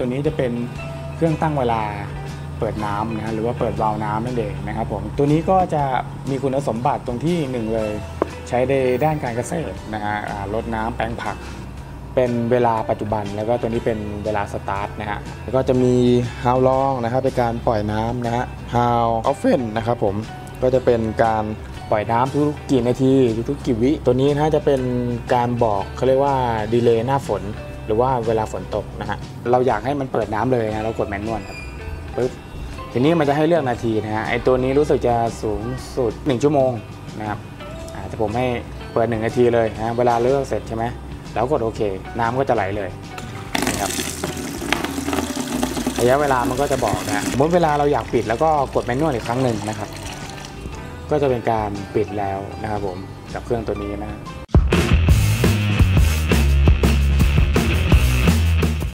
ตัวนี้จะเป็นเครื่องตั้งเวลาเปิดน้ำนะฮะหรือว่าเปิดวาล์วน้ำนั่นเองนะครับผมตัวนี้ก็จะมีคุณสมบัติตรงที่หนึ่งเลย ใช้ในด้านการเกษตรนะฮะลดน้ำแปลงผัก เป็นเวลาปัจจุบัน แล้วก็ตัวนี้เป็นเวลาสตาร์ทนะฮะแล้วก็จะมี how long นะครับเป็นการปล่อยน้ำนะฮะ how often นะครับผมก็จะเป็นการปล่อยน้ำทุกกี่นาทีทุกกี่วิ ตัวนี้นะฮะจะเป็นการบอกเขาเรียกว่าดีเลย์หน้าฝน หรือว่าเวลาฝนตกนะฮะเราอยากให้มันเปิดน้ำเลยนะเรากดแมนนวลครับปึ๊บทีนี้มันจะให้เลือกนาทีนะฮะไอตัวนี้รู้สึกจะสูงสุด 1 ชั่วโมงนะครับอาแต่ผมให้เปิด 1 นาทีเลยนะเวลาเลือกเสร็จใช่ไหมแล้วกดโอเค น้ำก็จะไหลเลยนะครับระยะเวลามันก็จะบอกนะฮะสมมติเวลาเราอยากปิดแล้วก็กดแมนนวลอีกครั้งหนึ่งนะครับ ก็จะเป็นการปิดแล้วนะครับผมกับเครื่องตัวนี้นะ